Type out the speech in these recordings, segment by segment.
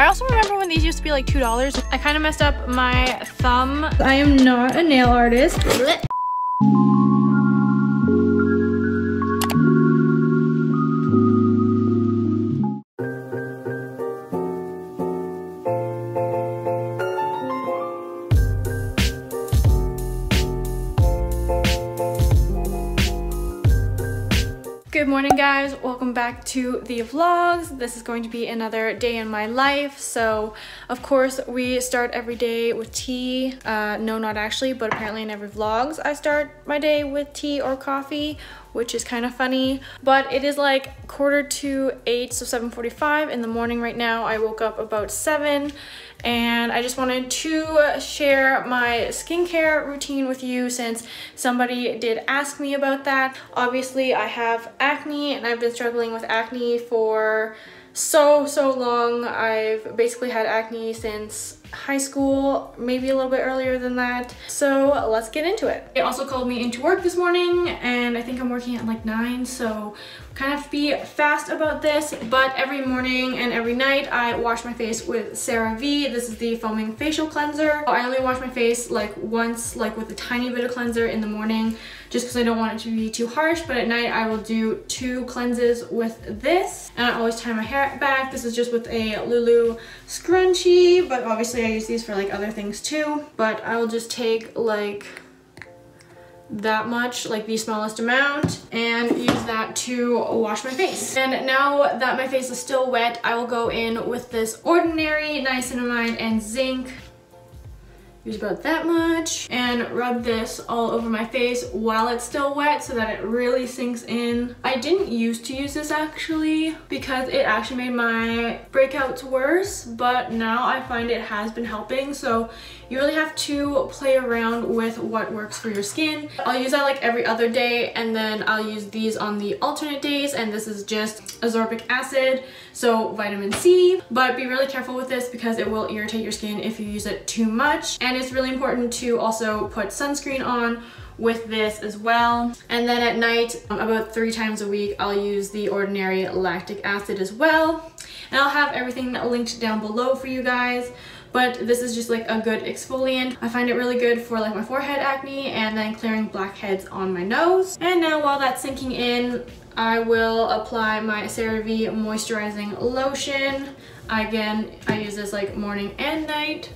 I also remember when these used to be like $2. I kind of messed up my thumb. I am not a nail artist. Good morning guys, welcome back to the vlogs. This is going to be another day in my life. So of course we start every day with tea. Uh, no, not actually, but apparently in every vlogs I start my day with tea or coffee, which is kind of funny. But it is like quarter to eight, so 7.45 in the morning right now. I woke up about seven and I just wanted to share my skincare routine with you since somebody did ask me about that. Obviously, I have acne and I've been struggling with acne for so, so long. I've basically had acne since high school, maybe a little bit earlier than that. So let's get into it. They also called me into work this morning and I think I'm working at like 9 so kind of be fast about this but every morning and every night I wash my face with CeraVe. This is the foaming facial cleanser. I only wash my face like once like with a tiny bit of cleanser in the morning just because I don't want it to be too harsh but at night I will do two cleanses with this and I always tie my hair back. This is just with a Lulu scrunchie but obviously I use these for like other things too, but I will just take like that much, like the smallest amount, and use that to wash my face. And now that my face is still wet, I will go in with this Ordinary Niacinamide and Zinc use about that much and rub this all over my face while it's still wet so that it really sinks in. I didn't used to use this actually because it actually made my breakouts worse but now I find it has been helping so you really have to play around with what works for your skin. I'll use that like every other day and then I'll use these on the alternate days and this is just ascorbic acid, so vitamin C. But be really careful with this because it will irritate your skin if you use it too much. And it's really important to also put sunscreen on with this as well. And then at night, um, about three times a week, I'll use the ordinary lactic acid as well. And I'll have everything linked down below for you guys but this is just like a good exfoliant. I find it really good for like my forehead acne and then clearing blackheads on my nose. And now while that's sinking in, I will apply my CeraVe moisturizing lotion. Again, I use this like morning and night.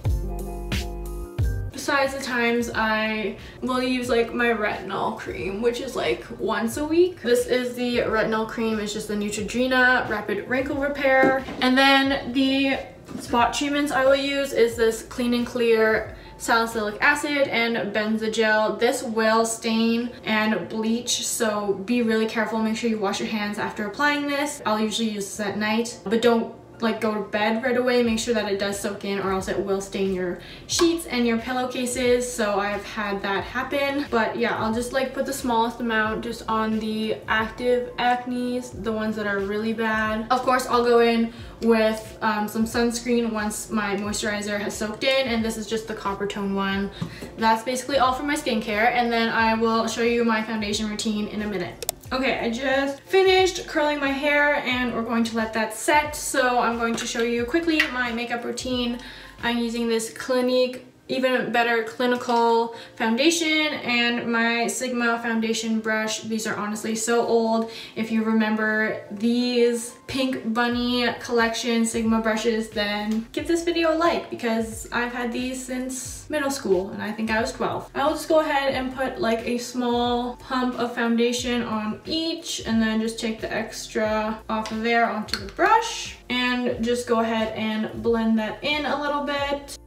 Besides the times I will use like my retinol cream, which is like once a week. This is the retinol cream, it's just the Neutrogena Rapid Wrinkle Repair. And then the spot treatments I will use is this Clean and Clear salicylic acid and benzogel. This will stain and bleach, so be really careful. Make sure you wash your hands after applying this. I'll usually use this at night, but don't like go to bed right away make sure that it does soak in or else it will stain your sheets and your pillowcases. So I've had that happen. But yeah I'll just like put the smallest amount just on the active acnes the ones that are really bad. Of course I'll go in with um, some sunscreen once my moisturizer has soaked in and this is just the Coppertone one. That's basically all for my skincare and then I will show you my foundation routine in a minute Okay, I just finished curling my hair and we're going to let that set. So I'm going to show you quickly my makeup routine. I'm using this Clinique even better clinical foundation and my Sigma foundation brush. These are honestly so old. If you remember these Pink Bunny collection Sigma brushes, then give this video a like because I've had these since middle school and I think I was 12. I'll just go ahead and put like a small pump of foundation on each and then just take the extra off of there onto the brush and just go ahead and blend that in a little bit.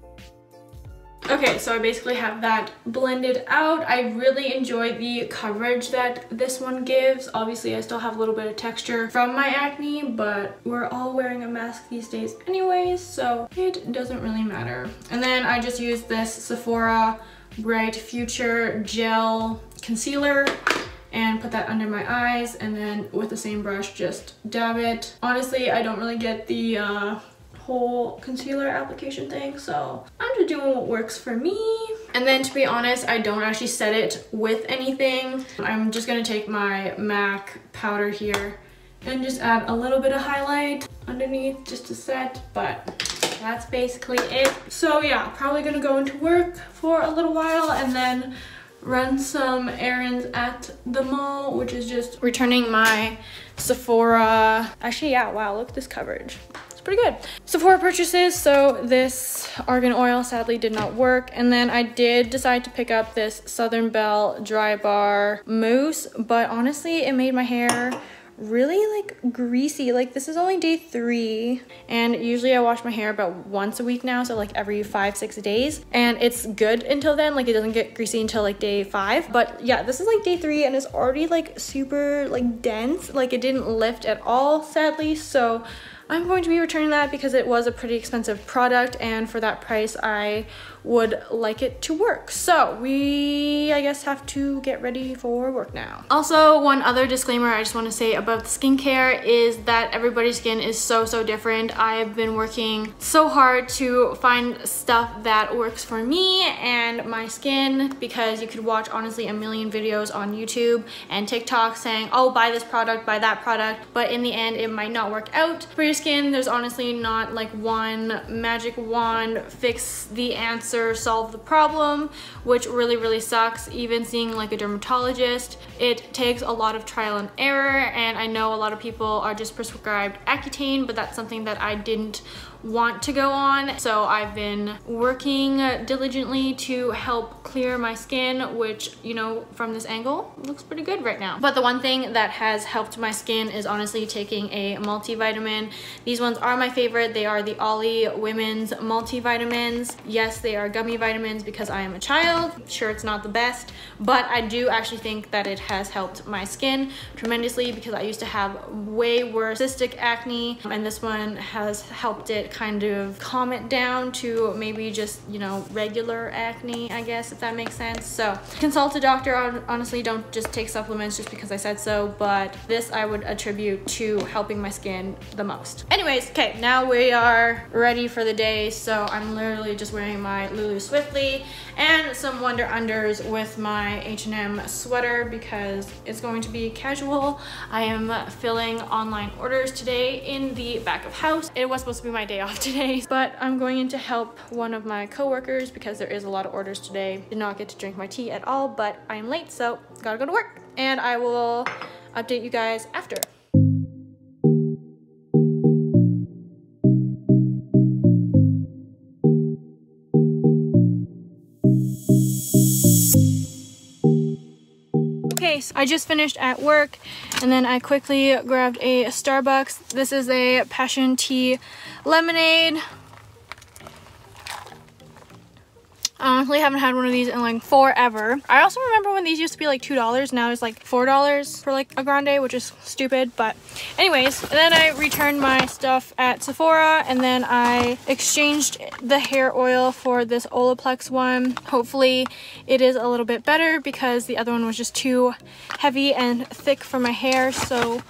Okay, so I basically have that blended out. I really enjoy the coverage that this one gives. Obviously, I still have a little bit of texture from my acne, but we're all wearing a mask these days anyways, so it doesn't really matter. And then I just use this Sephora Bright Future Gel Concealer and put that under my eyes and then with the same brush just dab it. Honestly, I don't really get the uh, whole concealer application thing so I'm just doing what works for me and then to be honest I don't actually set it with anything I'm just gonna take my MAC powder here and just add a little bit of highlight underneath just to set but that's basically it. So yeah, probably gonna go into work for a little while and then run some errands at the mall, which is just returning my Sephora. Actually, yeah, wow, look at this coverage. Pretty good. Sephora purchases, so this argan oil sadly did not work. And then I did decide to pick up this Southern Belle Dry Bar Mousse, but honestly, it made my hair really like greasy. Like this is only day three and usually i wash my hair about once a week now so like every five six days. And it's good until then like it doesn't get greasy until like day five. But yeah this is like day three and it's already like super like dense. Like it didn't lift at all sadly. So i'm going to be returning that because it was a pretty expensive product and for that price i would like it to work. So we, I guess, have to get ready for work now. Also, one other disclaimer I just want to say about the skincare is that everybody's skin is so, so different. I've been working so hard to find stuff that works for me and my skin because you could watch honestly a million videos on YouTube and TikTok saying, oh, buy this product, buy that product, but in the end, it might not work out for your skin. There's honestly not like one magic wand fix the answer answer solve the problem, which really, really sucks. Even seeing like a dermatologist, it takes a lot of trial and error. And I know a lot of people are just prescribed Accutane, but that's something that I didn't want to go on. So I've been working diligently to help clear my skin, which, you know, from this angle, looks pretty good right now. But the one thing that has helped my skin is honestly taking a multivitamin. These ones are my favorite. They are the OLLY Women's Multivitamins. Yes, they are gummy vitamins because I am a child. Sure, it's not the best, but I do actually think that it has helped my skin tremendously because I used to have way worse cystic acne and this one has helped it kind of calm it down to maybe just, you know, regular acne, I guess, if that makes sense. So consult a doctor. Honestly, don't just take supplements just because I said so, but this I would attribute to helping my skin the most. Anyways, okay, now we are ready for the day. So I'm literally just wearing my Lulu Swiftly and some Wonder Unders with my H&M sweater because it's going to be casual. I am filling online orders today in the back of house. It was supposed to be my day off today, but I'm going in to help one of my coworkers because there is a lot of orders today. Did not get to drink my tea at all, but I am late, so gotta go to work. And I will update you guys after. I just finished at work and then I quickly grabbed a Starbucks. This is a passion tea lemonade. I honestly haven't had one of these in like forever. I also remember when these used to be like $2. Now it's like $4 for like a grande, which is stupid. But anyways, and then I returned my stuff at Sephora and then I exchanged the hair oil for this Olaplex one. Hopefully it is a little bit better because the other one was just too heavy and thick for my hair. So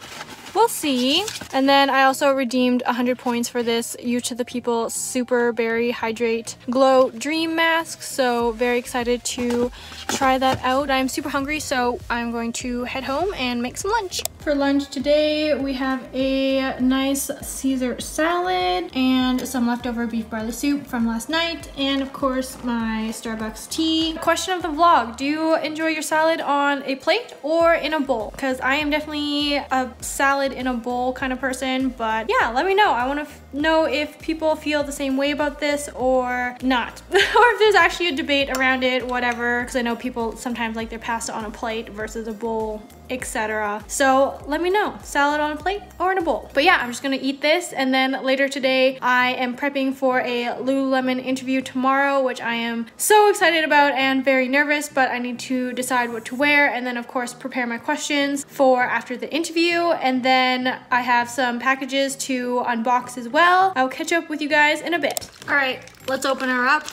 we'll see. And then I also redeemed 100 points for this Youth to the People Super Berry Hydrate Glow Dream Mask. So very excited to try that out. I'm super hungry, so I'm going to head home and make some lunch. For lunch today, we have a nice Caesar salad and some leftover beef barley soup from last night. And of course, my Starbucks tea. Question of the vlog, do you enjoy your salad on a plate or in a bowl? Because I am definitely a salad in a bowl kind of person, but yeah, let me know. I want to know if people feel the same way about this or not. or if there's actually a debate around it, whatever. Because I know people sometimes like their pasta on a plate versus a bowl etc. So let me know, salad on a plate or in a bowl. But yeah, I'm just gonna eat this and then later today I am prepping for a Lululemon interview tomorrow, which I am so excited about and very nervous, but I need to decide what to wear and then of course prepare my questions for after the interview. And then I have some packages to unbox as well. I'll catch up with you guys in a bit. All right, let's open her up.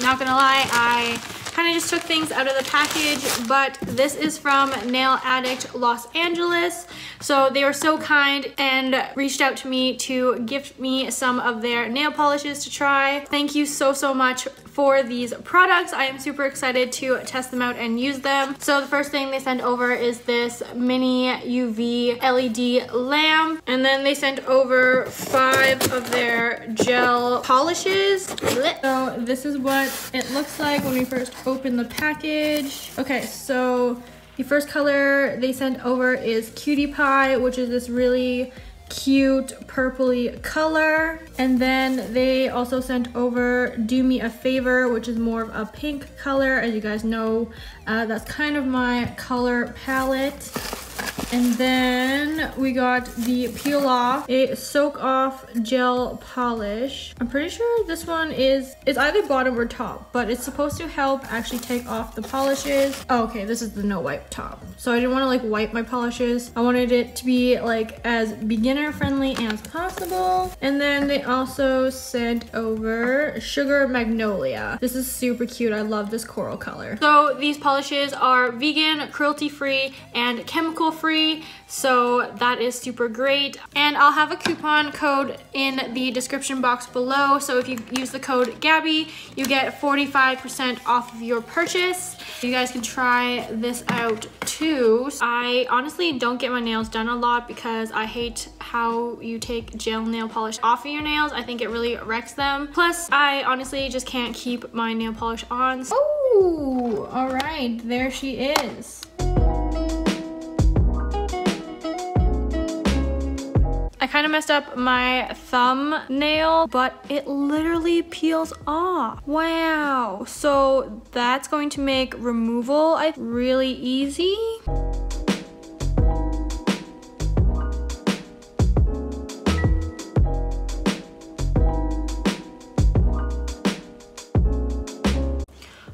Not gonna lie, I kind of just took things out of the package, but this is from Nail Addict Los Angeles. So they were so kind and reached out to me to gift me some of their nail polishes to try. Thank you so, so much for these products. I am super excited to test them out and use them. So the first thing they sent over is this mini UV LED lamp. And then they sent over five of their gel polishes. So this is what it looks like when we first open the package. Okay, so the first color they sent over is Cutie Pie, which is this really cute purpley color. And then they also sent over Do Me a Favor, which is more of a pink color. As you guys know, uh, that's kind of my color palette. And then we got the Peel Off, a Soak Off Gel Polish. I'm pretty sure this one is, it's either bottom or top, but it's supposed to help actually take off the polishes. Oh, okay, this is the no wipe top. So I didn't want to like wipe my polishes. I wanted it to be like as beginner friendly as possible. And then they also sent over Sugar Magnolia. This is super cute. I love this coral color. So these polishes are vegan, cruelty free, and chemical free so that is super great. And I'll have a coupon code in the description box below. So if you use the code GABI you get 45% off of your purchase. You guys can try this out too. I honestly don't get my nails done a lot because I hate how you take gel nail polish off of your nails. I think it really wrecks them. Plus I honestly just can't keep my nail polish on. Oh all right there she is kind of messed up my thumbnail, but it literally peels off. Wow. So that's going to make removal I really easy.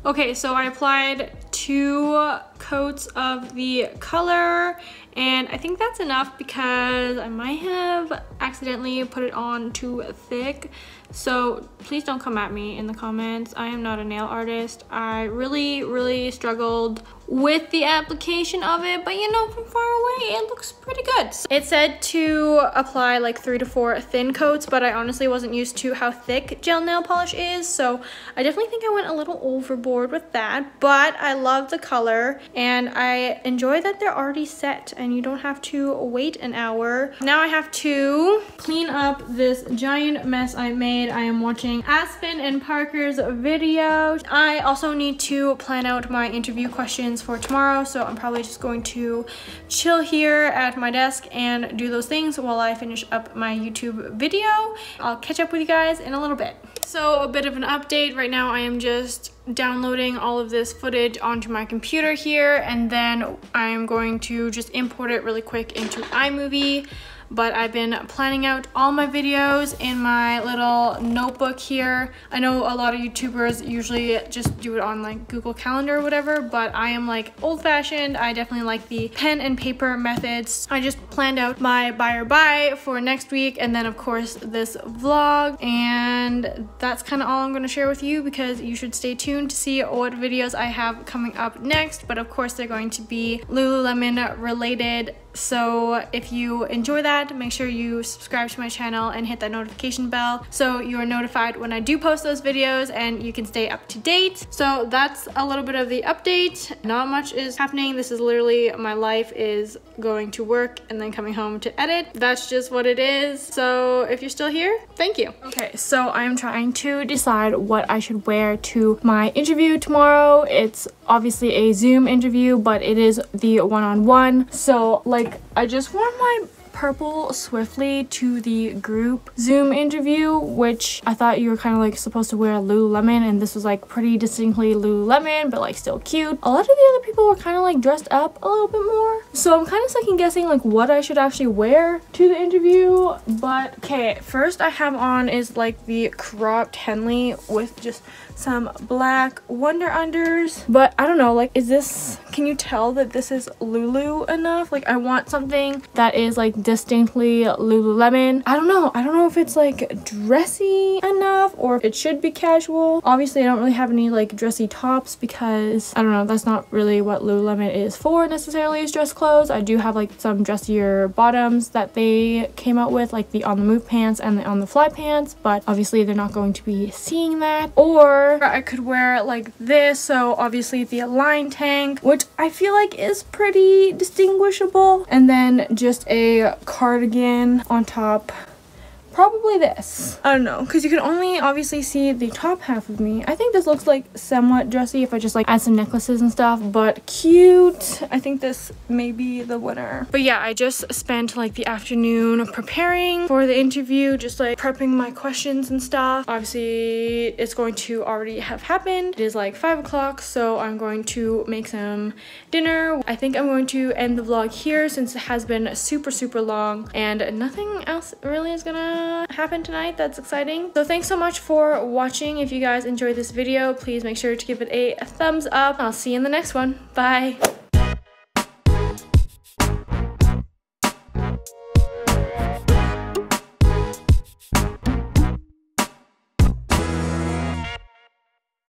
Okay, so I applied two coats of the color and I think that's enough because I might have accidentally put it on too thick so please don't come at me in the comments. I am not a nail artist. I really, really struggled with the application of it, but you know, from far away, it looks pretty good. So it said to apply like three to four thin coats, but I honestly wasn't used to how thick gel nail polish is, so I definitely think I went a little overboard with that, but I love the color, and I enjoy that they're already set, and you don't have to wait an hour. Now I have to clean up this giant mess I made made. I am watching Aspen and Parker's video. I also need to plan out my interview questions for tomorrow, so I'm probably just going to chill here at my desk and do those things while I finish up my YouTube video. I'll catch up with you guys in a little bit. So a bit of an update. Right now I am just downloading all of this footage onto my computer here and then I'm going to just import it really quick into iMovie but I've been planning out all my videos in my little notebook here. I know a lot of YouTubers usually just do it on like Google Calendar or whatever, but I am like old fashioned. I definitely like the pen and paper methods. I just planned out my buy or buy for next week and then of course this vlog and that's kind of all I'm going to share with you because you should stay tuned to see what videos I have coming up next, but of course they're going to be Lululemon related so if you enjoy that, make sure you subscribe to my channel and hit that notification bell so you are notified when I do post those videos and you can stay up to date. So that's a little bit of the update. Not much is happening. This is literally my life is going to work and then coming home to edit. That's just what it is. So if you're still here, thank you. Okay, so I'm trying to decide what I should wear to my interview tomorrow. It's obviously a Zoom interview, but it is the one-on-one. -on -one. So like like I just wore my purple swiftly to the group zoom interview which i thought you were kind of like supposed to wear lululemon and this was like pretty distinctly lululemon but like still cute. A lot of the other people were kind of like dressed up a little bit more. So i'm kind of second guessing like what i should actually wear to the interview but okay first i have on is like the cropped henley with just some black wonder unders but i don't know like is this can you tell that this is lulu enough like i want something that is like distinctly Lululemon. I don't know. I don't know if it's like dressy enough or if it should be casual. Obviously, I don't really have any like dressy tops because I don't know. That's not really what Lululemon is for necessarily is dress clothes. I do have like some dressier bottoms that they came out with like the on the move pants and the on the fly pants but obviously they're not going to be seeing that or I could wear it like this so obviously the Align tank which I feel like is pretty distinguishable. And then just a cardigan on top Probably this. I don't know, because you can only obviously see the top half of me. I think this looks like somewhat dressy if I just like add some necklaces and stuff, but cute. I think this may be the winner. But yeah, I just spent like the afternoon preparing for the interview, just like prepping my questions and stuff. Obviously, it's going to already have happened. It is like 5 o'clock, so I'm going to make some dinner. I think I'm going to end the vlog here since it has been super, super long and nothing else really is happen tonight that's exciting. So thanks so much for watching. If you guys enjoyed this video, please make sure to give it a thumbs up. I'll see you in the next one. Bye.